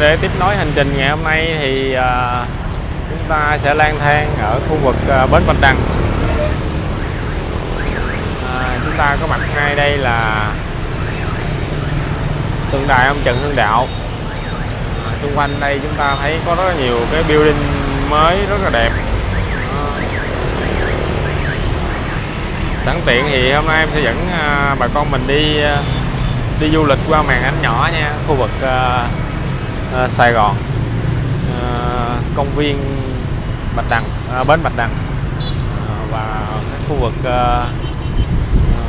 để tiếp nối hành trình ngày hôm nay thì à, chúng ta sẽ lang thang ở khu vực à, bến Bạch Đằng. À, chúng ta có mặt ngay đây là tượng đài ông Trần Hưng Đạo. À, xung quanh đây chúng ta thấy có rất nhiều cái building mới rất là đẹp. À. Sẵn tiện thì hôm nay em sẽ dẫn à, bà con mình đi à, đi du lịch qua màn ảnh nhỏ nha khu vực à, Sài Gòn. À, công viên Bạch Đằng à, bến Bạch Đằng. À, và các khu vực à,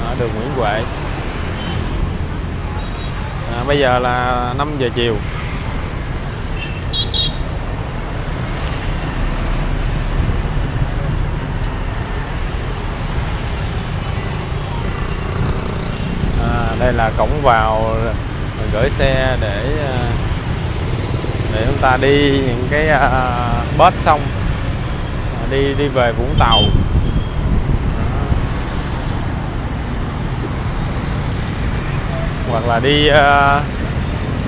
ở đường Nguyễn Huệ. À, bây giờ là 5 giờ chiều. Đây là cổng vào gửi xe để để chúng ta đi những cái à, uh, bớt xong à, đi đi về Vũng Tàu. Hoặc là đi à, uh,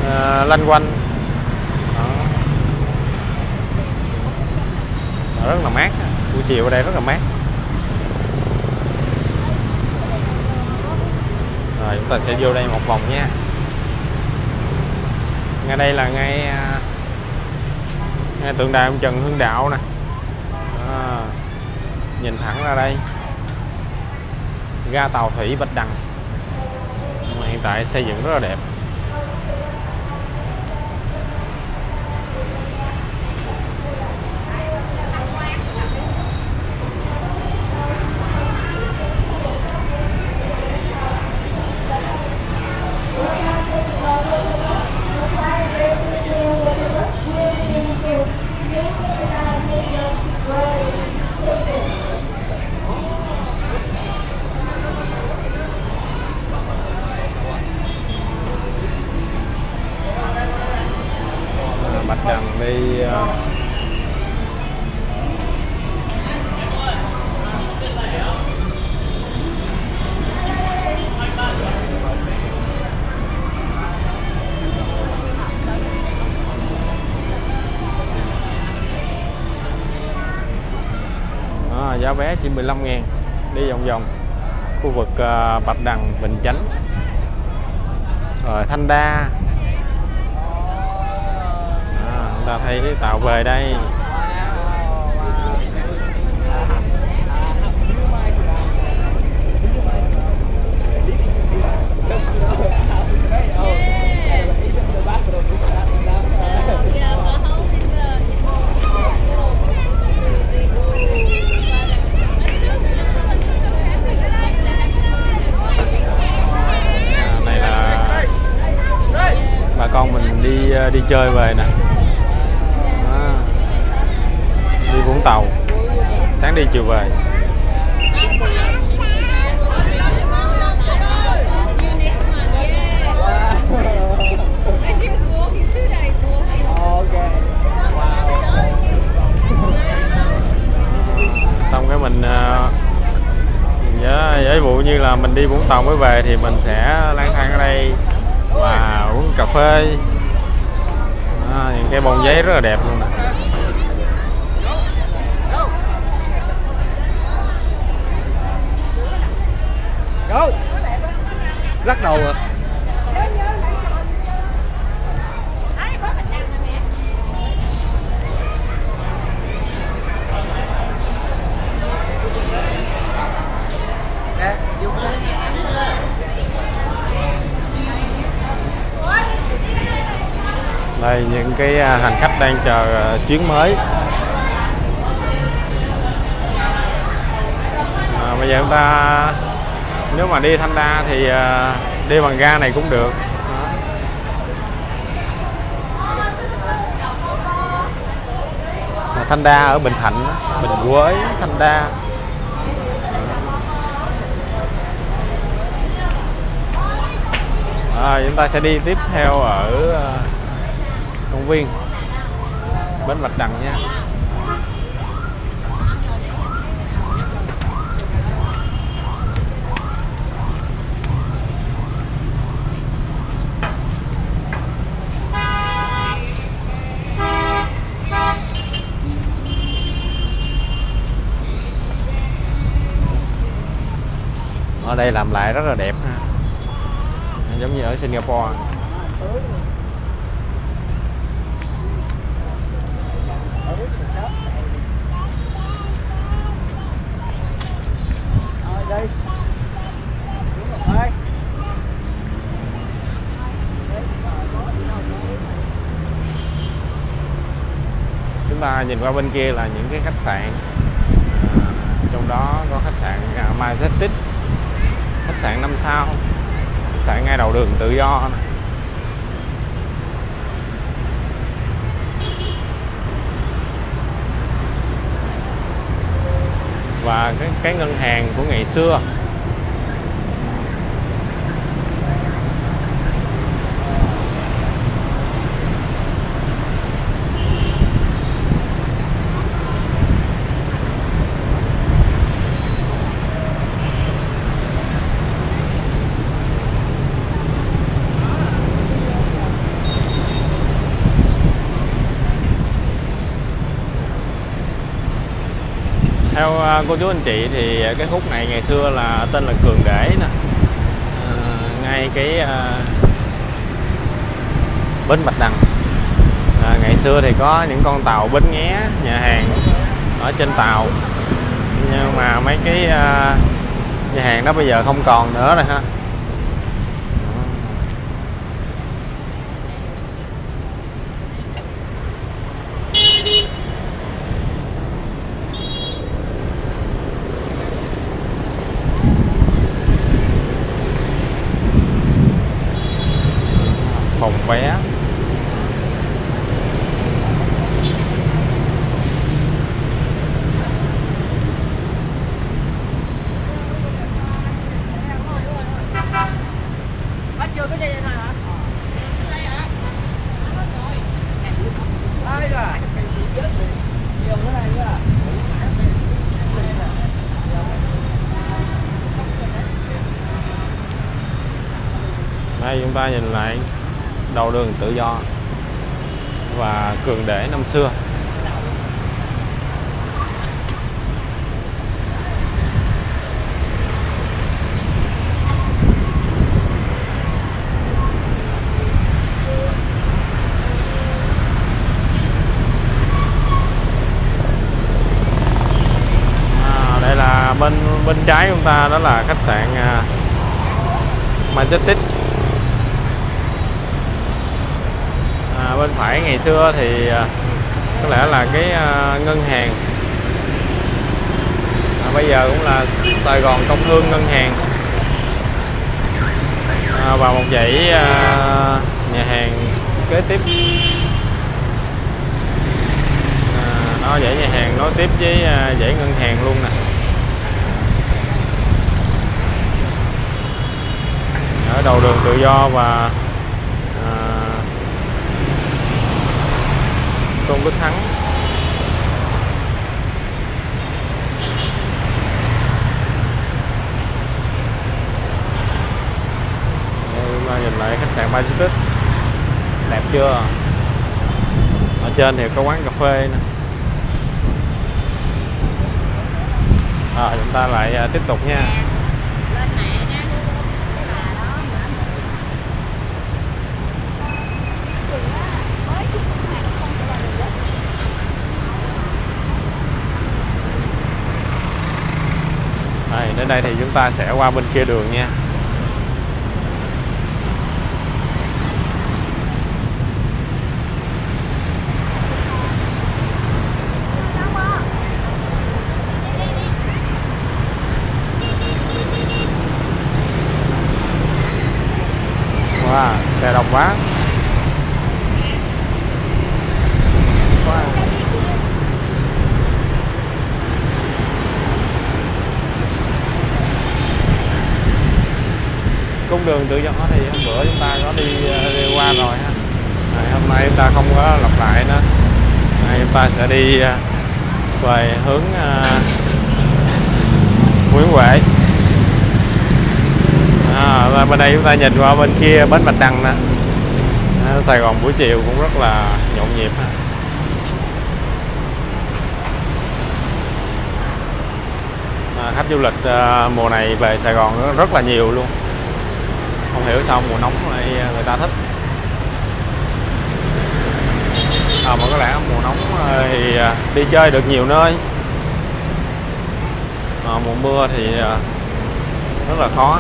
uh, lanh quanh. Đó. rất là mát. Buổi chiều ở đây rất là mát. Rồi chúng ta sẽ vô đây một vòng nha. Ngay đây là ngay uh, ngay tượng đài ông Trần Hưng Đạo nè. À, nhìn thẳng ra đây. Ga tàu thủy Bạch Đằng. Hiện tại xây dựng rất là đẹp. Giá vé chỉ 15 ngàn đi vòng vòng. Khu vực à, Bạch Đằng Bình Chánh. Rồi Thanh Đa. À, chúng ta thấy tàu về đây. Chơi về nè. À, đi Vũng Tàu. Sáng đi chiều về. Xong cái mình giả, giả dụ như là mình đi Vũng Tàu mới về thì mình sẽ lang thang ở đây và uống cà phê này cái bông giấy rất là đẹp luôn này, Go. Lắc đầu à. Đây những cái à, hành khách đang chờ à, chuyến mới. À, bây giờ chúng ta nếu mà đi Thanh Đa thì à, đi bằng ga này cũng được. À, Thanh Đa ở Bình Thạnh Bình Quới Thanh Đa. À, chúng ta sẽ đi tiếp theo ở công viên. Bến Bạch Đằng nha. Ở đây làm lại rất là đẹp ha. Giống như ở Singapore. Đây. Đúng rồi. Đây. chúng ta nhìn qua bên kia là những cái khách sạn à, trong đó có khách sạn à, Majestic khách sạn 5 sao khách sạn ngay đầu đường tự do này. Và cái, cái ngân hàng của ngày xưa theo à, cô chú anh chị thì cái khúc này ngày xưa là tên là Cường Để nè. À, ngay cái à, bến Bạch Đằng. À, ngày xưa thì có những con tàu bến nghé nhà hàng ở trên tàu. Nhưng mà mấy cái à, nhà hàng đó bây giờ không còn nữa rồi ha phòng vé Hết chưa có dây này hả? Đây rồi. Nhiều cái này nữa. đây chúng ta nhìn lại đầu đường tự do và cường để năm xưa. À, đây là bên bên trái chúng ta đó là khách sạn à, Majestic à, bên phải ngày xưa thì à, có lẽ là cái à, ngân hàng. À, bây giờ cũng là Sài Gòn Công Thương ngân hàng. À, và một dãy à, nhà hàng kế tiếp. À, nó dãy nhà hàng nối tiếp với à, dãy ngân hàng luôn nè. Ở đầu đường tự do và Tôn Đức Thắng. Chúng ta nhìn lại khách sạn ba stít đẹp chưa? Ở trên thì có quán cà phê nè. À, chúng ta lại à, tiếp tục nha lên mẹ nha cái bà đó nữa đây, thì chúng ta sẽ qua bên kia đường nha. Wow, xe đông quá Wow đường tự do thì hôm bữa chúng ta có đi, ờ, đi qua rồi ha. Ngày hôm nay chúng ta không có lặp lại nữa. Ngày chúng ta sẽ đi ờ, về hướng ờ, Nguyễn Huệ. À, bên đây chúng ta nhìn qua bên kia bến Bạch Đằng nè. À, Sài Gòn buổi chiều cũng rất là nhộn nhịp ha. À, khách du lịch à, mùa này về Sài Gòn rất là nhiều luôn không hiểu sao mùa nóng này người ta thích. À, mà có lẽ mùa nóng ờ, thì ờ, đi chơi được nhiều nơi. À, mùa mưa thì ờ, rất là khó.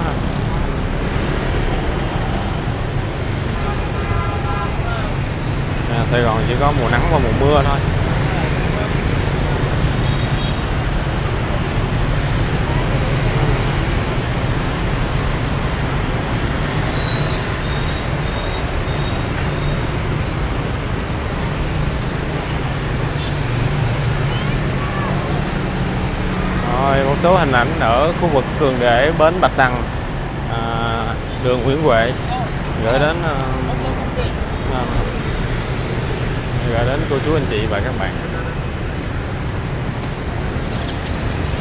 À, Sài Gòn chỉ có mùa nắng và mùa mưa thôi Rồi một số hình ảnh ở khu vực Cường Để bến Bạch Đằng à, đường Nguyễn Huệ. Gửi đến à, à, gửi đến cô chú anh chị và các bạn.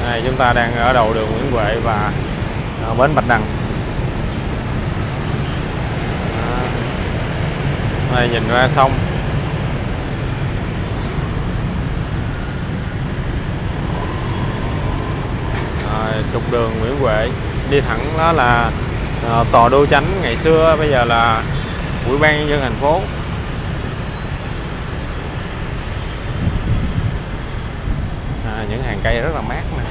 Này chúng ta đang ở đầu đường Nguyễn Huệ và à, bến Bạch Đằng. À, này nhìn ra sông Rồi, trục đường Nguyễn Huệ. Đi thẳng đó là à, tòa đô chánh ngày xưa bây giờ là ủy ban nhân dân thành phố. À, những hàng cây rất là mát nè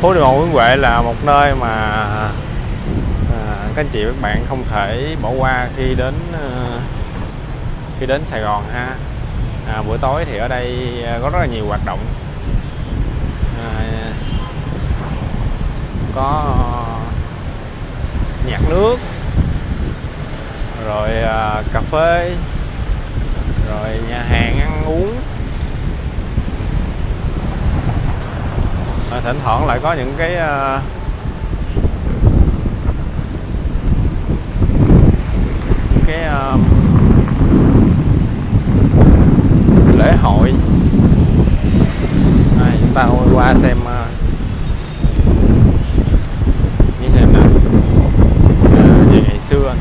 phố đi bộ Nguyễn Huệ là một nơi mà à, các anh chị các bạn không thể bỏ qua khi đến à, khi đến Sài Gòn ha. À, buổi tối thì ở đây à, có rất là nhiều hoạt động. À, có nhạc nước rồi à, cà phê rồi nhà hàng ăn uống. À, thỉnh thoảng lại có những cái à, những cái à, lễ hội à, chúng ta qua xem uh, những hình ảnh uh, về ngày xưa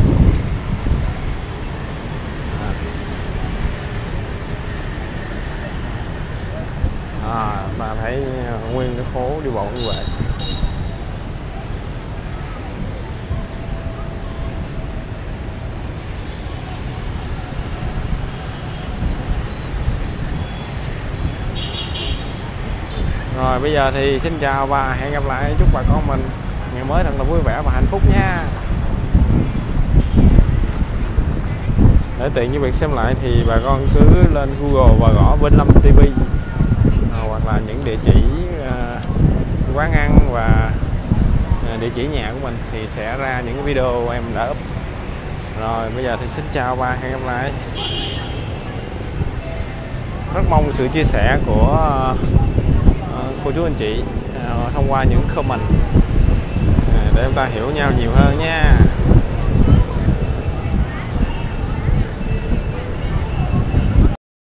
à, ta thấy nguyên cái phố đi bộ như vậy rồi bây giờ thì xin chào và hẹn gặp lại. Chúc bà con mình ngày mới thật là vui vẻ và hạnh phúc nha. Để tiện như việc xem lại thì bà con cứ lên Google và gõ bên Lâm TV à, ờ, hoặc là những địa chỉ à, quán ăn và à, địa chỉ nhà của mình thì sẽ ra những video em đã up. Rồi bây giờ thì xin chào và hẹn gặp lại. Rất mong sự chia sẻ của Ờ, cô chú anh chị ờ, thông qua những comment. Ờ, để chúng ta hiểu nhau nhiều hơn nha.